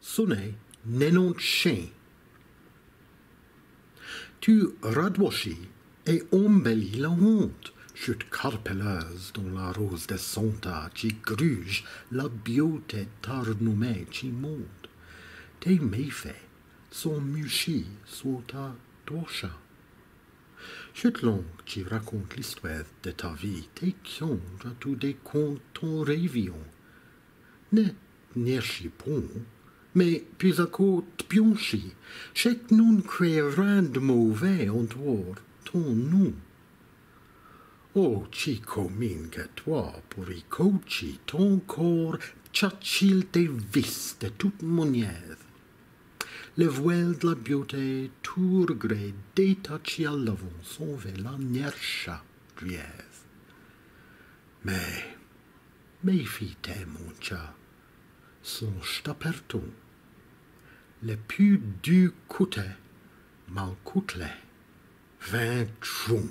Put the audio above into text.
sonnait nénon chien. Tu radoisis et embellis la honte, chute carpelleuse dans la rose des qui gruge la beauté tarnoumée qui monte. Tes méfaits sont muchis sur ta docha. Chute longue qui raconte l'histoire de ta vie, songes à tous des contes ton réveillon. Ne n'erchi bon, mais puis côte pionchi, chèque non crée rien de mauvais en dehors ton nom. Oh, ci cominga toi pour y coachi ton corps, tchachil te vis de toute manière. Le voile de la beauté, tout regret, détaché à l'avant, sauvé la nercha griève. Mais, méfie-toi, mon chat, son staperton. Le plus du côté, mal vingt troncs.